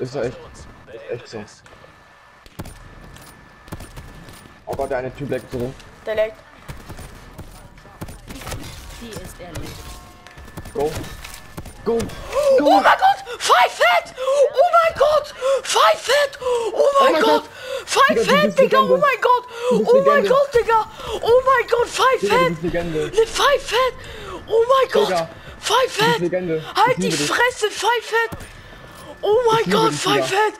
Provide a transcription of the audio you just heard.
Ist doch echt, ist echt so. Oh Gott, der eine Typ leckt so. Der leckt. Die ist erledigt. Go. Go. Oh mein Gott! Five Fat! Oh mein Gott! Five Fat! Oh mein mein Gott! Gott. Five Digga, Digga! Oh mein Gott! Oh mein. Gott, Digga! Oh mein Gott! Five Legende. Ne Five Fat! Oh mein Gott! Digga, Five. Ich Halt die. Fresse, Five Fat! Oh mein liebe Gott, dich, Five Digga. Fat!